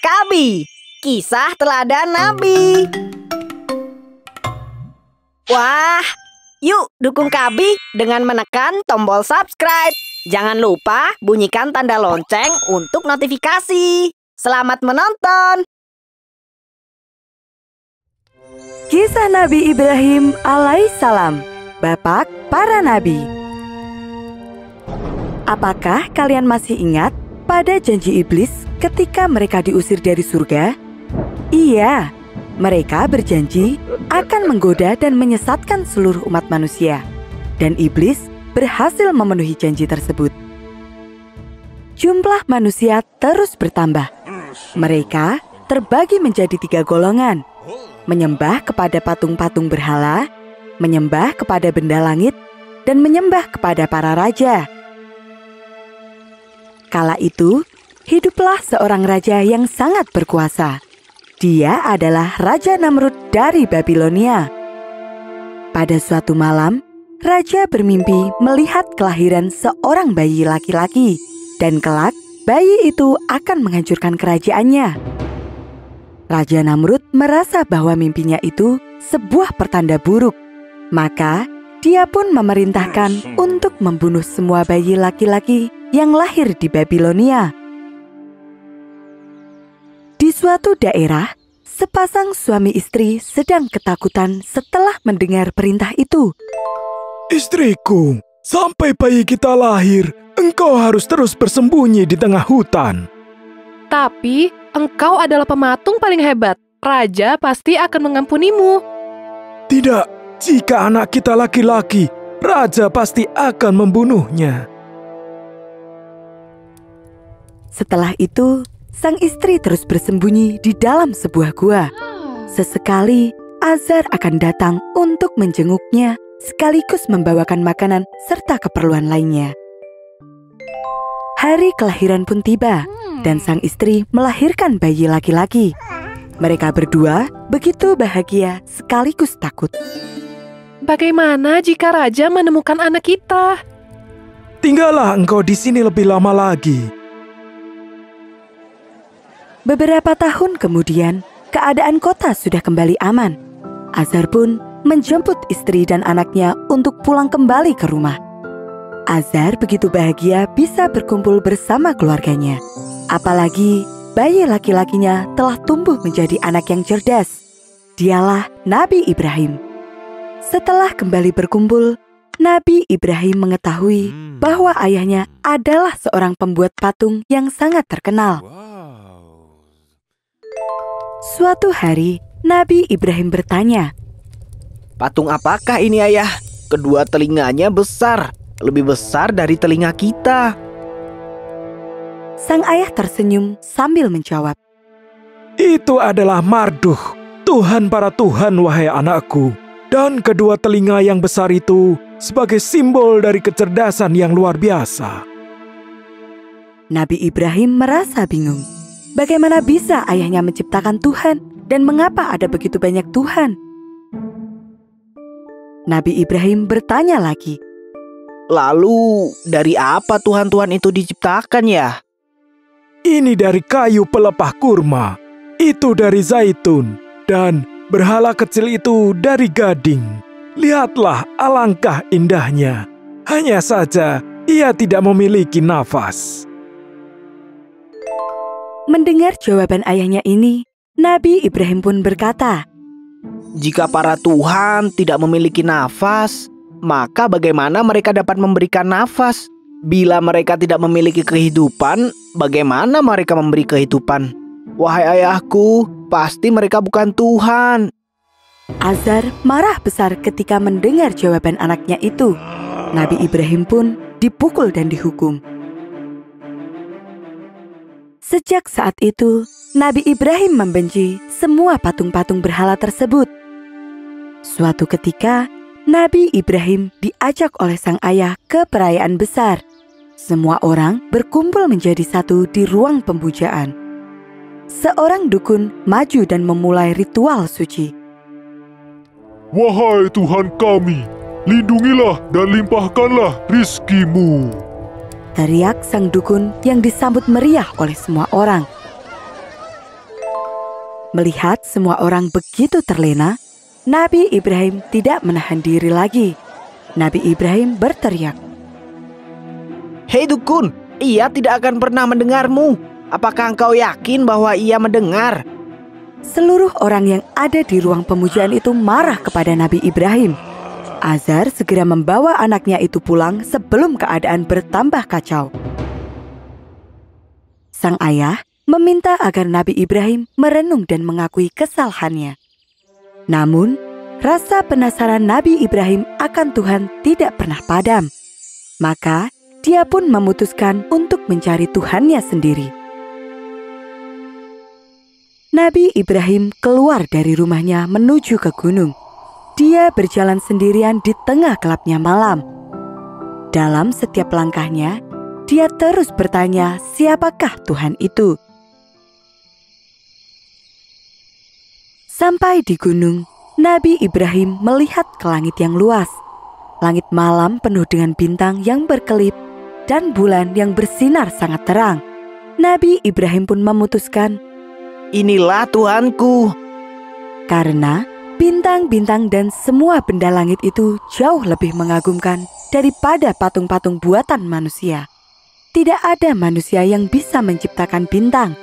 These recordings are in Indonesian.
Kabi, kisah teladan Nabi. Wah, yuk dukung Kabi dengan menekan tombol subscribe. Jangan lupa bunyikan tanda lonceng untuk notifikasi. Selamat menonton. Kisah Nabi Ibrahim alaihissalam, Bapak para Nabi. Apakah kalian masih ingat pada janji iblis ketika mereka diusir dari surga? Iya, mereka berjanji akan menggoda dan menyesatkan seluruh umat manusia. Dan iblis berhasil memenuhi janji tersebut. Jumlah manusia terus bertambah. Mereka terbagi menjadi tiga golongan. Menyembah kepada patung-patung berhala, menyembah kepada benda langit, dan menyembah kepada para raja. Kala itu, hiduplah seorang raja yang sangat berkuasa. Dia adalah Raja Namrud dari Babilonia. Pada suatu malam, raja bermimpi melihat kelahiran seorang bayi laki-laki, dan kelak bayi itu akan menghancurkan kerajaannya. Raja Namrud merasa bahwa mimpinya itu sebuah pertanda buruk, maka dia pun memerintahkan untuk membunuh semua bayi laki-laki yang lahir di Babilonia. Suatu daerah, sepasang suami istri sedang ketakutan setelah mendengar perintah itu. Istriku, sampai bayi kita lahir, engkau harus terus bersembunyi di tengah hutan. Tapi engkau adalah pematung paling hebat. Raja pasti akan mengampunimu. Tidak, jika anak kita laki-laki, raja pasti akan membunuhnya. Setelah itu, sang istri terus bersembunyi di dalam sebuah gua. Sesekali, Azar akan datang untuk menjenguknya sekaligus membawakan makanan serta keperluan lainnya. Hari kelahiran pun tiba dan sang istri melahirkan bayi laki-laki. Mereka berdua begitu bahagia sekaligus takut. Bagaimana jika raja menemukan anak kita? Tinggallah engkau di sini lebih lama lagi. Beberapa tahun kemudian, keadaan kota sudah kembali aman. Azar pun menjemput istri dan anaknya untuk pulang kembali ke rumah. Azar begitu bahagia bisa berkumpul bersama keluarganya. Apalagi bayi laki-lakinya telah tumbuh menjadi anak yang cerdas. Dialah Nabi Ibrahim. Setelah kembali berkumpul, Nabi Ibrahim mengetahui bahwa ayahnya adalah seorang pembuat patung yang sangat terkenal. Suatu hari, Nabi Ibrahim bertanya, Patung apakah ini ayah? Kedua telinganya besar, lebih besar dari telinga kita. Sang ayah tersenyum sambil menjawab, Itu adalah Marduh, Tuhan para Tuhan wahai anakku. Dan kedua telinga yang besar itu sebagai simbol dari kecerdasan yang luar biasa. Nabi Ibrahim merasa bingung. Bagaimana bisa ayahnya menciptakan Tuhan dan mengapa ada begitu banyak Tuhan? Nabi Ibrahim bertanya lagi, Lalu dari apa Tuhan-Tuhan itu diciptakan ya? Ini dari kayu pelepah kurma, itu dari zaitun, dan berhala kecil itu dari gading. Lihatlah alangkah indahnya. Hanya saja ia tidak memiliki nafas. Mendengar jawaban ayahnya ini, Nabi Ibrahim pun berkata, Jika para Tuhan tidak memiliki nafas, maka bagaimana mereka dapat memberikan nafas? Bila mereka tidak memiliki kehidupan, bagaimana mereka memberi kehidupan? Wahai ayahku, pasti mereka bukan Tuhan. Azar marah besar ketika mendengar jawaban anaknya itu. Nabi Ibrahim pun dipukul dan dihukum. Sejak saat itu, Nabi Ibrahim membenci semua patung-patung berhala tersebut. Suatu ketika, Nabi Ibrahim diajak oleh sang ayah ke perayaan besar. Semua orang berkumpul menjadi satu di ruang pembujaan. Seorang dukun maju dan memulai ritual suci. Wahai Tuhan kami, lindungilah dan limpahkanlah rizkimu. Teriak sang dukun yang disambut meriah oleh semua orang. Melihat semua orang begitu terlena, Nabi Ibrahim tidak menahan diri lagi. Nabi Ibrahim berteriak, Hei dukun, ia tidak akan pernah mendengarmu. Apakah engkau yakin bahwa ia mendengar? Seluruh orang yang ada di ruang pemujaan itu marah kepada Nabi Ibrahim. Azar segera membawa anaknya itu pulang sebelum keadaan bertambah kacau. Sang ayah meminta agar Nabi Ibrahim merenung dan mengakui kesalahannya. Namun, rasa penasaran Nabi Ibrahim akan Tuhan tidak pernah padam. Maka, dia pun memutuskan untuk mencari Tuhannya sendiri. Nabi Ibrahim keluar dari rumahnya menuju ke gunung. Dia berjalan sendirian di tengah gelapnya malam. Dalam setiap langkahnya, dia terus bertanya, "Siapakah Tuhan itu?" Sampai di gunung, Nabi Ibrahim melihat ke langit yang luas. Langit malam penuh dengan bintang yang berkelip dan bulan yang bersinar sangat terang. Nabi Ibrahim pun memutuskan Inilah Tuhanku. karena bintang-bintang dan semua benda langit itu jauh lebih mengagumkan daripada patung-patung buatan manusia. Tidak ada manusia yang bisa menciptakan bintang.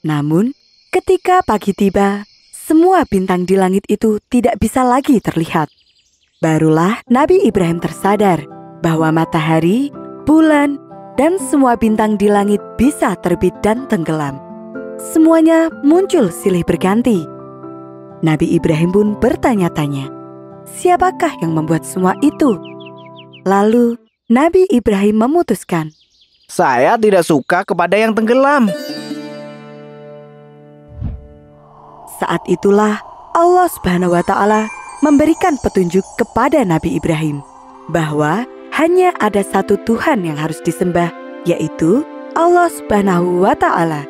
Namun, ketika pagi tiba, semua bintang di langit itu tidak bisa lagi terlihat. Barulah Nabi Ibrahim tersadar bahwa matahari, bulan, dan semua bintang di langit bisa terbit dan tenggelam. Semuanya muncul silih berganti. Nabi Ibrahim pun bertanya-tanya, siapakah yang membuat semua itu? Lalu Nabi Ibrahim memutuskan, Saya tidak suka kepada yang tenggelam. saat itulah Allah Subhanahu wa taala memberikan petunjuk kepada Nabi Ibrahim bahwa hanya ada satu Tuhan yang harus disembah, yaitu Allah Subhanahu wa taala.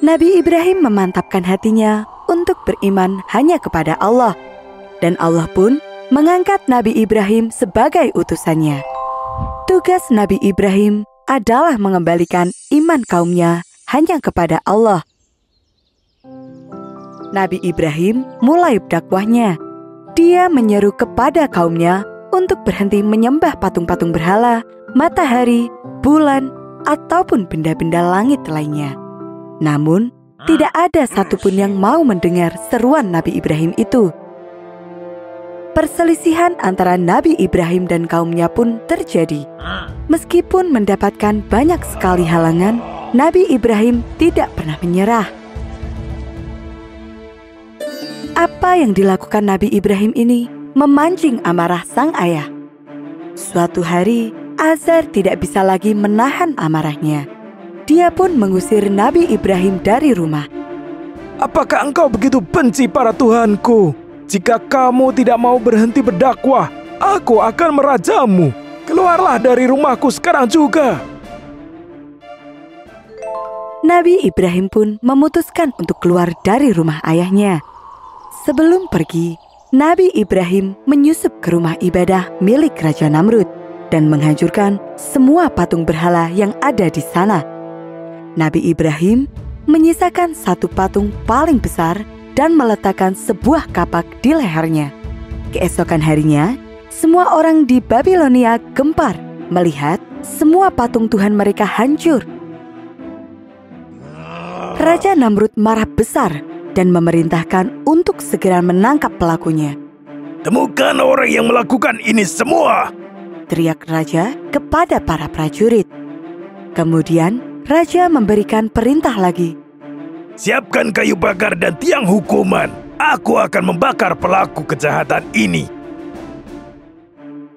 Nabi Ibrahim memantapkan hatinya untuk beriman hanya kepada Allah dan Allah pun mengangkat Nabi Ibrahim sebagai utusannya. Tugas Nabi Ibrahim adalah mengembalikan iman kaumnya hanya kepada Allah. Nabi Ibrahim mulai dakwahnya. Dia menyeru kepada kaumnya untuk berhenti menyembah patung-patung berhala, matahari, bulan, ataupun benda-benda langit lainnya. Namun, tidak ada satupun yang mau mendengar seruan Nabi Ibrahim itu. Perselisihan antara Nabi Ibrahim dan kaumnya pun terjadi. Meskipun mendapatkan banyak sekali halangan, Nabi Ibrahim tidak pernah menyerah. Apa yang dilakukan Nabi Ibrahim ini memancing amarah sang ayah. Suatu hari, Azar tidak bisa lagi menahan amarahnya. Dia pun mengusir Nabi Ibrahim dari rumah. Apakah engkau begitu benci para Tuhanku? Jika kamu tidak mau berhenti berdakwah, aku akan merajamu. Keluarlah dari rumahku sekarang juga. Nabi Ibrahim pun memutuskan untuk keluar dari rumah ayahnya. Sebelum pergi, Nabi Ibrahim menyusup ke rumah ibadah milik Raja Namrud dan menghancurkan semua patung berhala yang ada di sana. Nabi Ibrahim menyisakan satu patung paling besar dan meletakkan sebuah kapak di lehernya. Keesokan harinya, semua orang di Babilonia gempar melihat semua patung Tuhan mereka hancur. Raja Namrud marah besar dan memerintahkan untuk segera menangkap pelakunya. Temukan orang yang melakukan ini semua. Teriak raja kepada para prajurit. Kemudian raja memberikan perintah lagi. Siapkan kayu bakar dan tiang hukuman. Aku akan membakar pelaku kejahatan ini.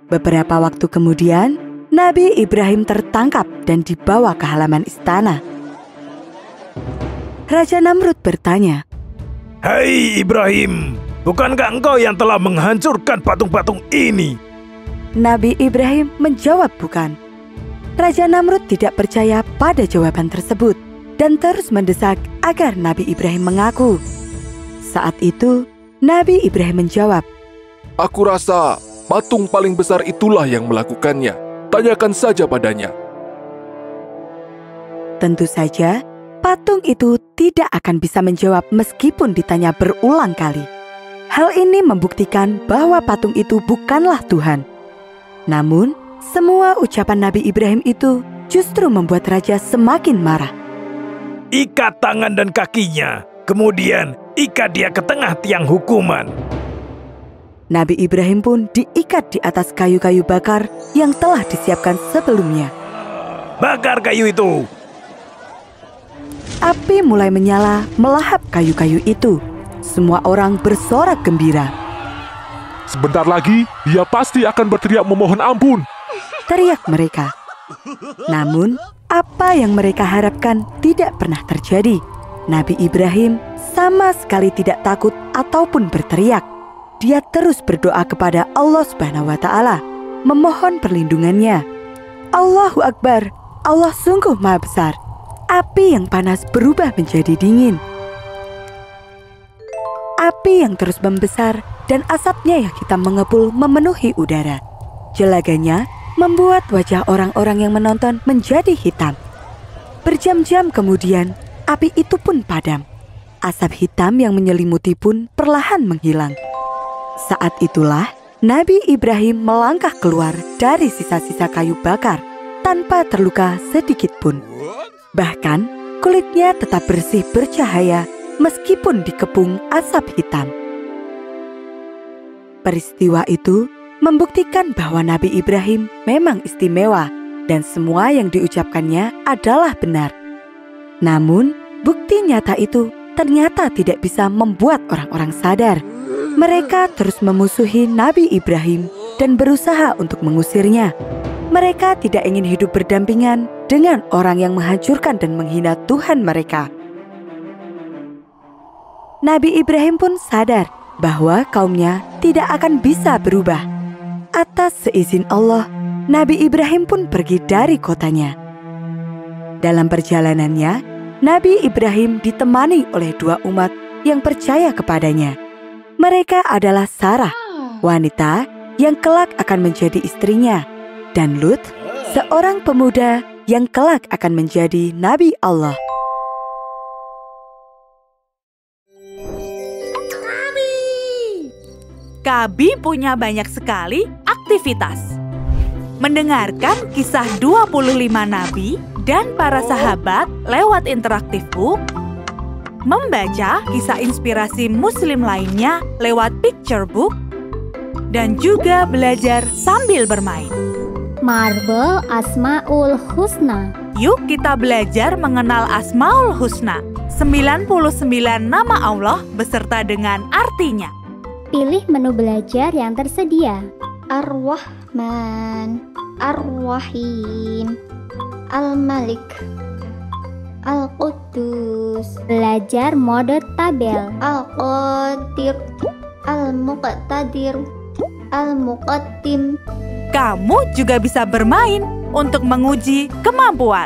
Beberapa waktu kemudian, Nabi Ibrahim tertangkap dan dibawa ke halaman istana. Raja Namrud bertanya, Hai Ibrahim, bukankah engkau yang telah menghancurkan patung-patung ini? Nabi Ibrahim menjawab bukan. Raja Namrud tidak percaya pada jawaban tersebut dan terus mendesak agar Nabi Ibrahim mengaku. Saat itu, Nabi Ibrahim menjawab, Aku rasa patung paling besar itulah yang melakukannya. Tanyakan saja padanya. tentu saja patung itu tidak akan bisa menjawab meskipun ditanya berulang kali. Hal ini membuktikan bahwa patung itu bukanlah Tuhan. Namun, semua ucapan Nabi Ibrahim itu justru membuat raja semakin marah. Ikat tangan dan kakinya, kemudian ikat dia ke tengah tiang hukuman. Nabi Ibrahim pun diikat di atas kayu-kayu bakar yang telah disiapkan sebelumnya. Bakar kayu itu. Api mulai menyala melahap kayu-kayu itu. Semua orang bersorak gembira. Sebentar lagi, dia pasti akan berteriak memohon ampun. Teriak mereka. Namun, apa yang mereka harapkan tidak pernah terjadi. Nabi Ibrahim sama sekali tidak takut ataupun berteriak. Dia terus berdoa kepada Allah Subhanahu wa taala, memohon perlindungannya. Allahu Akbar, Allah sungguh Maha Besar. Api yang panas berubah menjadi dingin. Api yang terus membesar dan asapnya yang hitam mengepul memenuhi udara. Jelaganya membuat wajah orang-orang yang menonton menjadi hitam. Berjam-jam kemudian, api itu pun padam. Asap hitam yang menyelimuti pun perlahan menghilang. Saat itulah Nabi Ibrahim melangkah keluar dari sisa-sisa kayu bakar tanpa terluka sedikit pun. Bahkan kulitnya tetap bersih bercahaya meskipun dikepung asap hitam. Peristiwa itu membuktikan bahwa Nabi Ibrahim memang istimewa dan semua yang diucapkannya adalah benar. Namun, bukti nyata itu ternyata tidak bisa membuat orang-orang sadar. Mereka terus memusuhi Nabi Ibrahim dan berusaha untuk mengusirnya. Mereka tidak ingin hidup berdampingan dengan orang yang menghancurkan dan menghina Tuhan mereka. Nabi Ibrahim pun sadar bahwa kaumnya tidak akan bisa berubah. Atas seizin Allah, Nabi Ibrahim pun pergi dari kotanya. Dalam perjalanannya, Nabi Ibrahim ditemani oleh dua umat yang percaya kepadanya. Mereka adalah Sarah, wanita yang kelak akan menjadi istrinya, dan Lut, seorang pemuda yang kelak akan menjadi nabi Allah. Kabi punya banyak sekali aktivitas. Mendengarkan kisah 25 nabi dan para sahabat lewat interaktif book, membaca kisah inspirasi muslim lainnya lewat picture book, dan juga belajar sambil bermain. Marble Asmaul Husna. Yuk kita belajar mengenal Asmaul Husna, 99 nama Allah beserta dengan artinya. Pilih menu belajar yang tersedia. Ar-Rahman, Ar-Rahim, Al-Malik, Al-Quddus. Belajar mode tabel. Al-Qadir, Al-Muqtadir, Al-Muqaddim. Kamu juga bisa bermain untuk menguji kemampuan.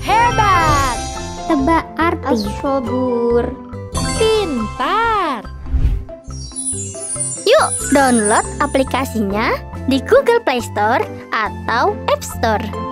Hebat! Tebak arti. Asobur. Pintar! Yuk download aplikasinya di Google Play Store atau App Store.